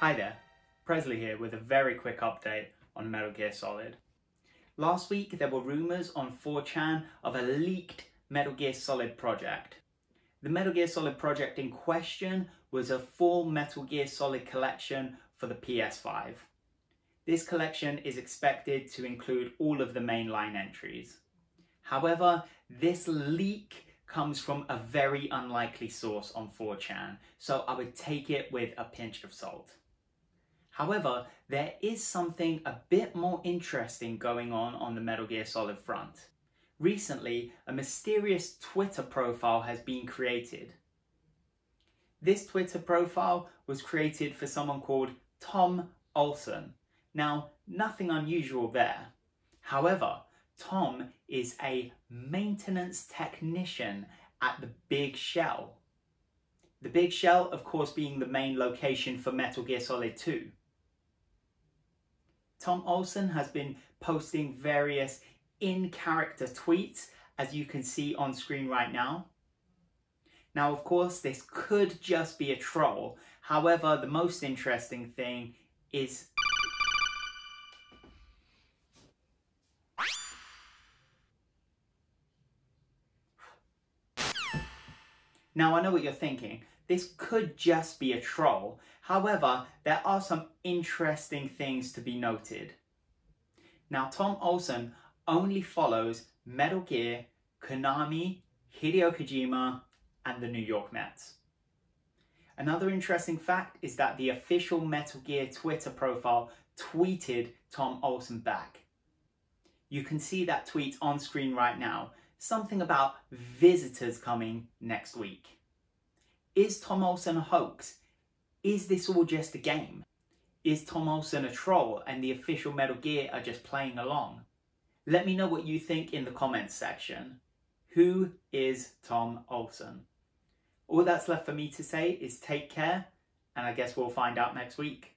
Hi there, Presley here with a very quick update on Metal Gear Solid. Last week there were rumours on 4chan of a leaked Metal Gear Solid project. The Metal Gear Solid project in question was a full Metal Gear Solid collection for the PS5. This collection is expected to include all of the mainline entries. However, this leak comes from a very unlikely source on 4chan, so I would take it with a pinch of salt. However, there is something a bit more interesting going on on the Metal Gear Solid front. Recently, a mysterious Twitter profile has been created. This Twitter profile was created for someone called Tom Olsen. Now, nothing unusual there. However, Tom is a maintenance technician at the Big Shell. The Big Shell, of course, being the main location for Metal Gear Solid 2. Tom Olsen has been posting various in-character tweets, as you can see on screen right now. Now, of course, this could just be a troll. However, the most interesting thing is Now, I know what you're thinking. This could just be a troll. However, there are some interesting things to be noted. Now, Tom Olsen only follows Metal Gear, Konami, Hideo Kojima, and the New York Mets. Another interesting fact is that the official Metal Gear Twitter profile tweeted Tom Olsen back. You can see that tweet on screen right now, something about visitors coming next week. Is Tom Olsen a hoax? Is this all just a game? Is Tom Olsen a troll and the official Metal Gear are just playing along? Let me know what you think in the comments section. Who is Tom Olsen? All that's left for me to say is take care, and I guess we'll find out next week.